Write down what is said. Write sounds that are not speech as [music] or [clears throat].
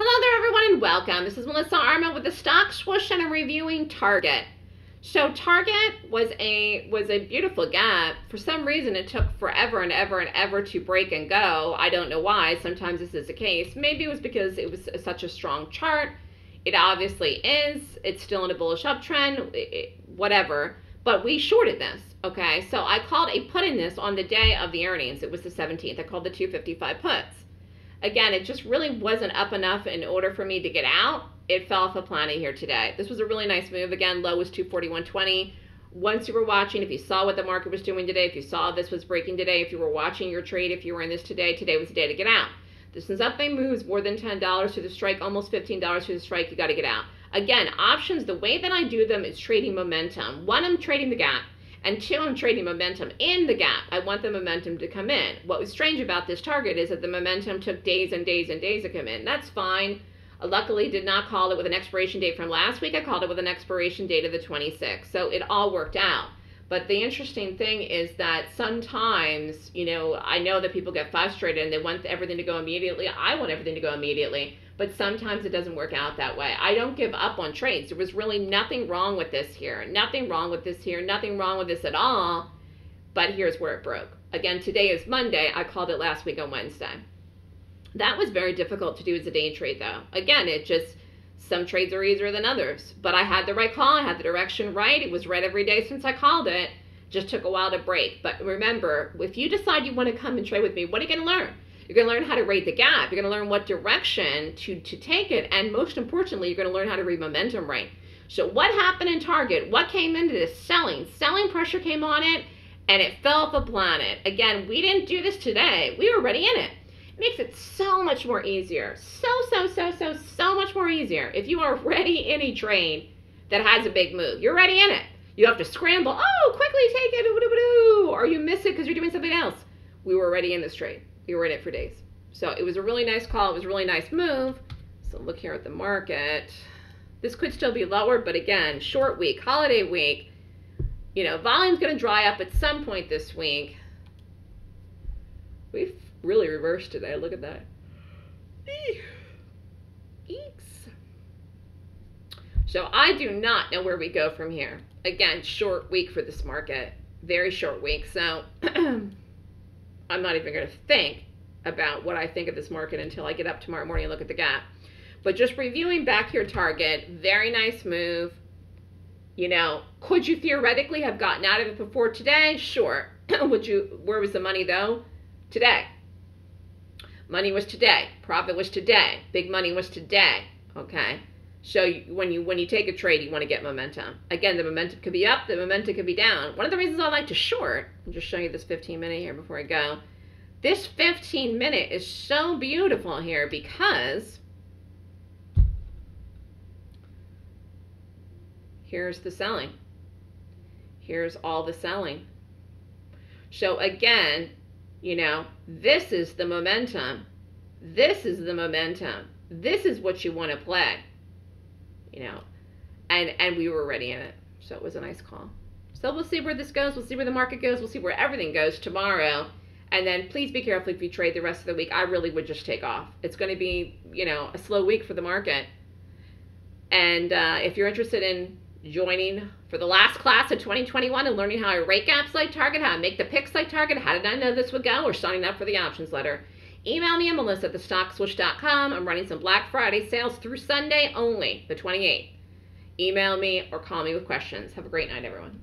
Hello there, everyone, and welcome. This is Melissa Armo with the Stock Swoosh, and I'm reviewing Target. So Target was a was a beautiful gap. For some reason, it took forever and ever and ever to break and go. I don't know why. Sometimes this is the case. Maybe it was because it was such a strong chart. It obviously is. It's still in a bullish uptrend. It, whatever. But we shorted this. Okay, so I called a put in this on the day of the earnings. It was the 17th. I called the 255 puts again, it just really wasn't up enough in order for me to get out. It fell off a planet here today. This was a really nice move. Again, low was 241.20. Once you were watching, if you saw what the market was doing today, if you saw this was breaking today, if you were watching your trade, if you were in this today, today was the day to get out. This is up, they moves more than $10 to the strike, almost $15 to the strike, you got to get out. Again, options, the way that I do them is trading momentum. One, I'm trading the gap. And two, I'm trading momentum in the gap. I want the momentum to come in. What was strange about this target is that the momentum took days and days and days to come in. That's fine. I luckily did not call it with an expiration date from last week. I called it with an expiration date of the 26th. So it all worked out. But the interesting thing is that sometimes, you know, I know that people get frustrated and they want everything to go immediately. I want everything to go immediately but sometimes it doesn't work out that way. I don't give up on trades. There was really nothing wrong with this here, nothing wrong with this here, nothing wrong with this at all. But here's where it broke. Again, today is Monday. I called it last week on Wednesday. That was very difficult to do as a day trade, though. Again, it just some trades are easier than others. But I had the right call. I had the direction right. It was right every day since I called it. Just took a while to break. But remember, if you decide you want to come and trade with me, what are you going to learn? You're going to learn how to rate the gap. You're going to learn what direction to, to take it. And most importantly, you're going to learn how to read momentum right. So what happened in Target? What came into this? Selling. Selling pressure came on it and it fell off a planet. Again, we didn't do this today. We were already in it. Makes it so much more easier. So, so, so, so, so much more easier. If you are [laughs] already in a trade that has a big move, you're already in it. You have to scramble. Oh, quickly take it. Or you miss it because you're doing something else. We were already in this trade we were in it for days. So it was a really nice call. It was a really nice move. So look here at the market. This could still be lower, but again, short week, holiday week. You know, volume's going to dry up at some point this week. We've really reversed today. Look at that. Eeks. So I do not know where we go from here. Again, short week for this market. Very short week. So [clears throat] I'm not even going to think about what I think of this market until I get up tomorrow morning and look at the gap. But just reviewing back your target, very nice move. You know, could you theoretically have gotten out of it before today? Sure. [clears throat] Would you? Where was the money though? Today. Money was today. Profit was today. Big money was today. Okay. So you, when you when you take a trade, you want to get momentum. Again, the momentum could be up, the momentum could be down. One of the reasons I like to short, I'll just show you this 15 minute here before I go. This 15 minute is so beautiful here because here's the selling. Here's all the selling. So again, you know, this is the momentum. This is the momentum. This is what you want to play you know, and and we were ready in it. So it was a nice call. So we'll see where this goes. We'll see where the market goes. We'll see where everything goes tomorrow. And then please be careful if you trade the rest of the week. I really would just take off. It's going to be, you know, a slow week for the market. And uh, if you're interested in joining for the last class of 2021 and learning how I rate gaps like Target, how I make the picks like Target, how did I know this would go, or signing up for the options letter, Email me at melissa at thestockswoosh.com. I'm running some Black Friday sales through Sunday only, the 28th. Email me or call me with questions. Have a great night, everyone.